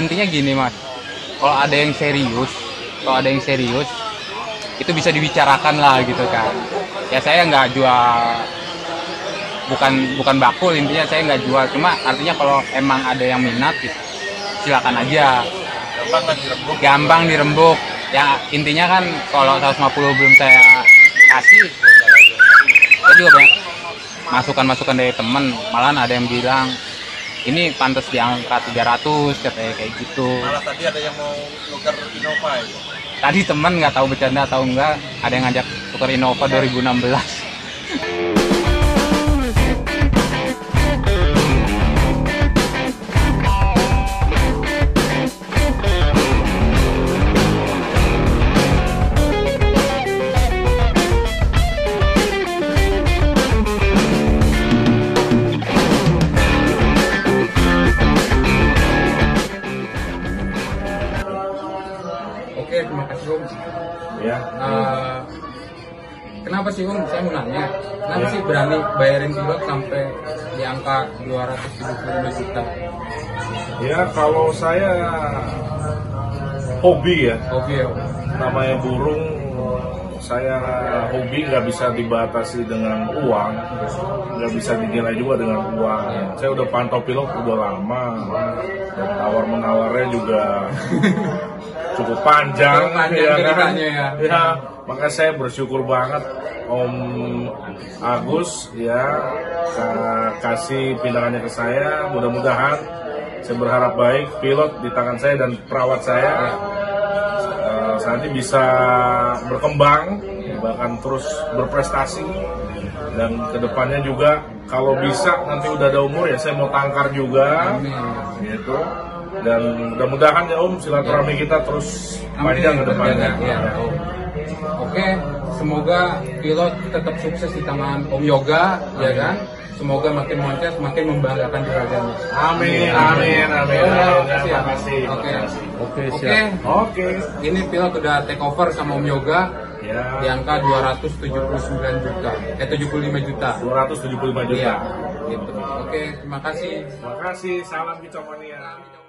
intinya gini mas. Kalau ada yang serius kalau ada yang serius itu bisa dibicarakan lah gitu kan. Ya saya nggak jual bukan bukan bakul intinya saya nggak jual. Cuma artinya kalau emang ada yang minat gitu silakan aja. Gampang kan dirembuk? Gampang dirembuk. Ya intinya kan kalau 150 belum saya kasih saya juga banyak masukan-masukan dari temen malah ada yang bilang ini pantas di angka 300 katanya kayak gitu. Malah tadi ada yang mau nuker Innova ya tadi temen nggak tahu bercanda atau enggak ada yang ngajak tukar Innova 2016 Terima kasih Om. ya Eh, kenapa sih Om? Saya mau nanya. Kenapa Ya. sih berani bayarin pilot sampai di angka 275 juta? ya kalau saya hobi ya Oke, Om. namanya burung saya hobi nggak bisa dibatasi dengan uang nggak bisa dinilai juga dengan uang saya udah pantau pilot udah lama dan tawar menawarnya juga cukup panjang, Cukup panjang ceritanya ya. ya maka saya bersyukur banget Om Agus ya ka- kasih pindangannya ke saya. Mudah-mudahan saya berharap baik pilot di tangan saya dan perawat saya. Eh, saat ini bisa berkembang bahkan terus berprestasi. Dan ke depannya juga kalau bisa nanti udah ada umur ya saya mau tangkar juga. Amin. gitu dan mudah-mudahan ya Om silaturahmi kita terus panjang ke depannya Ya, Om. Oke, semoga pilot tetap sukses di tangan Om Yoga, ya kan? Semoga makin monces, makin membanggakan juragannya. Amin, amin, amin. Siap. Terima kasih. Oke. Oke, Oke. Oke. Ini pilot udah take over sama Om Yoga di Ya. angka 279 juta, eh 75 juta. 275 juta. Iya, gitu. Oke, terima kasih. Terima kasih. Salam kicomania.